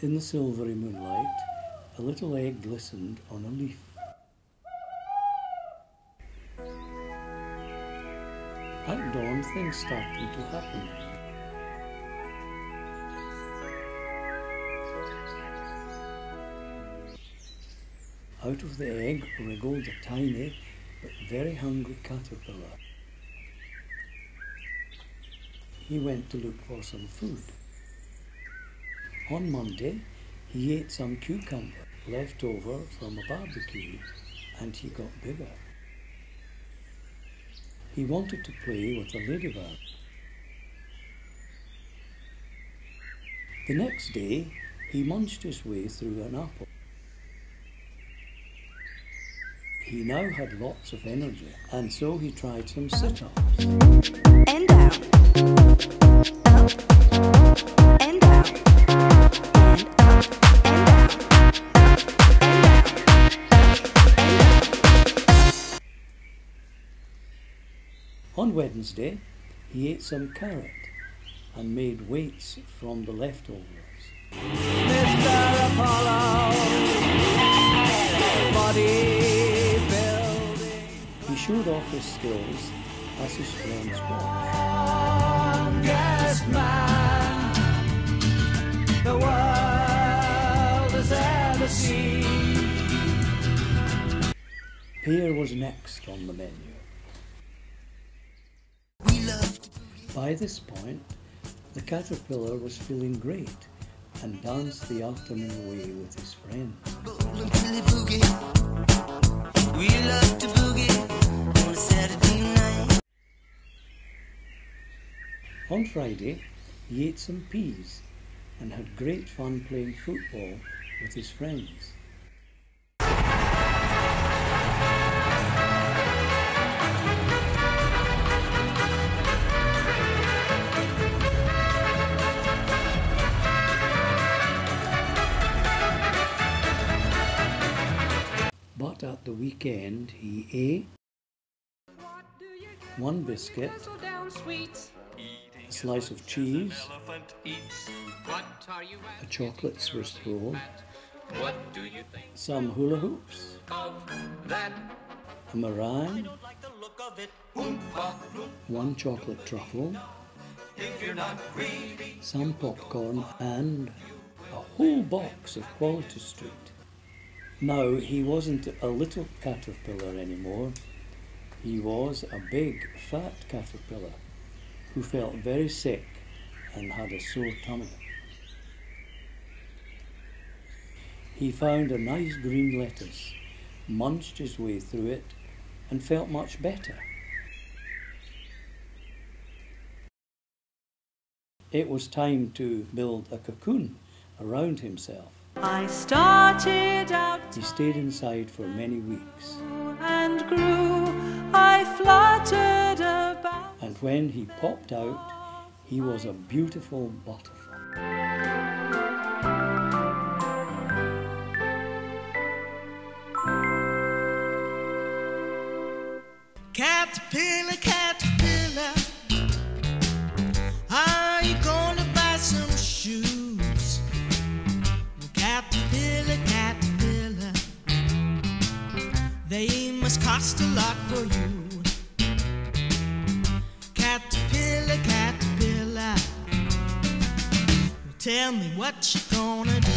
In the silvery moonlight, a little egg glistened on a leaf. At dawn, things started to happen. Out of the egg wriggled a tiny but very hungry caterpillar. He went to look for some food. On Monday, he ate some cucumber left over from a barbecue and he got bigger. He wanted to play with a ladybug. The next day, he munched his way through an apple. He now had lots of energy, and so he tried some sit-ups. and down, On Wednesday, he ate some carrot and made weights from the leftovers. Mr. Apollo. He showed off his skills as his friends watched. Strongest man the world has ever seen. Pear was next on the menu. By this point, the caterpillar was feeling great and danced the afternoon away with his friends. On. On Friday, he ate some peas and had great fun playing football with his friends. The weekend, he ate one biscuit, a slice of cheese, a chocolate Swiss roll, some hula hoops, a meringue, one chocolate truffle, some popcorn, and a whole box of Quality Street. Now, he wasn't a little caterpillar anymore. He was a big, fat caterpillar who felt very sick and had a sore tummy. He found a nice green lettuce, munched his way through it, and felt much better. It was time to build a cocoon around himself. I started out He stayed inside for many weeks, and grew. I fluttered about. and when he popped out, he was a beautiful butterfly. Caterpillar, caterpillar. They must cost a lot for you. Caterpillar, caterpillar. Tell me what you're gonna do.